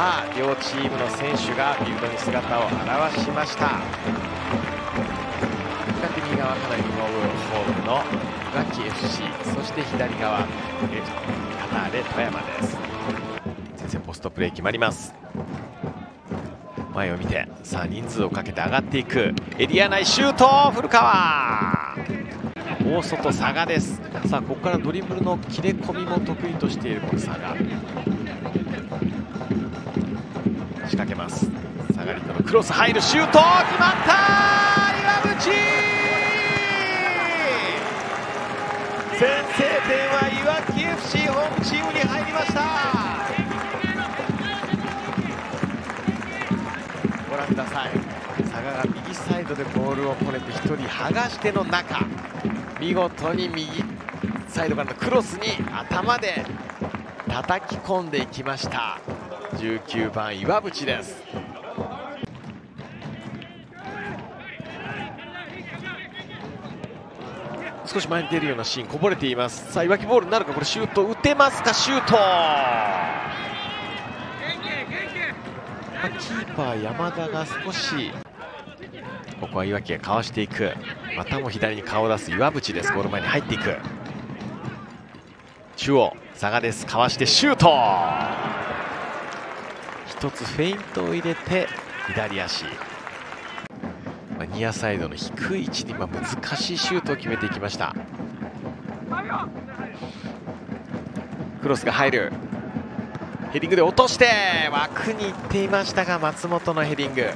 さあ両チームの選手がフィールドに姿を現しました。右側かなりのホームの岩木 FC そして左側えカターレ富山です。前線ポストプレー決まります。前を見てさあ人数をかけて上がっていく。エリア内シュート古川。大外佐賀です。さあここからドリブルの切れ込みも得意としているこの佐賀。下がりとのクロス入るシュート決まった岩渕先制点は岩木 FC ホームチームに入りました。ご覧ください。佐賀が右サイドでボールをこねて1人剥がしての中。見事に右サイドからのクロスに頭で叩き込んでいきました。19番岩渕です。少し前に出るようなシーンこぼれています。さあいわきボールになるか？これシュート打てますか？シュート、まあ、キーパー山田が少しここはいわきがかわしていく。またも左に顔を出す岩渕です。ゴール前に入っていく。中央佐賀です。かわしてシュート！一つフェイントを入れて左足まあ、ニアサイドの低い位置にまあ難しいシュートを決めていきました。クロスが入る。ヘディングで落として枠に行っていましたが松本のヘディング。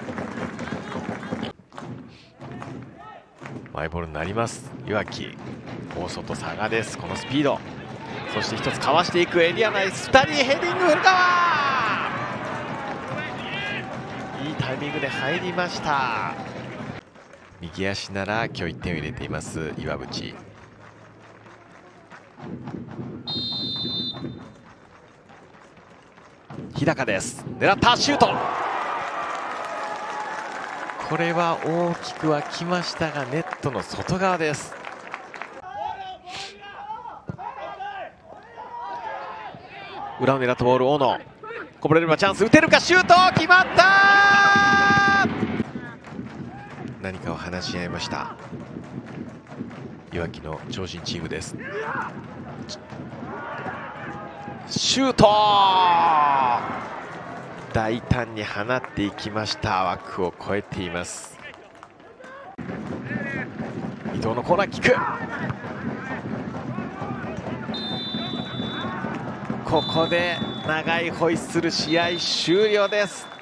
マイボールになります。岩木大外佐賀です。このスピード。そして一つかわしていくエリア内2人ヘディング古川いいタイミングで入りました。右足なら今日1点を入れています岩渕。日高です。狙ったシュート。これは大きくはきましたがネットの外側です。裏を狙ったボール大野。こぼれればチャンス。打てるかシュート。決まった何かを話し合いました。いわきの超新チームです。シュート！大胆に放っていきました。枠を越えています。伊藤のコーナーキック。ここで長いホイッスル試合終了です。